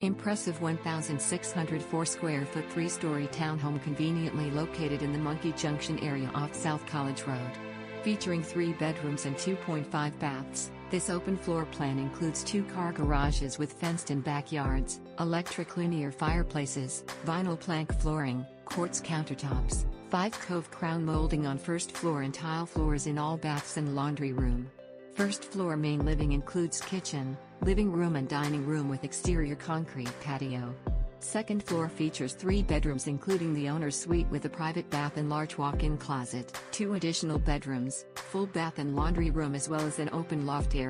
Impressive 1,604 square foot three story townhome conveniently located in the Monkey Junction area off South College Road. Featuring three bedrooms and 2.5 baths, this open floor plan includes two car garages with fenced in backyards, electric linear fireplaces, vinyl plank flooring, quartz countertops, 5 cove crown molding on first floor and tile floors in all baths and laundry room. First floor main living includes kitchen, living room and dining room with exterior concrete patio. Second floor features three bedrooms including the owner's suite with a private bath and large walk-in closet, two additional bedrooms, full bath and laundry room as well as an open loft area.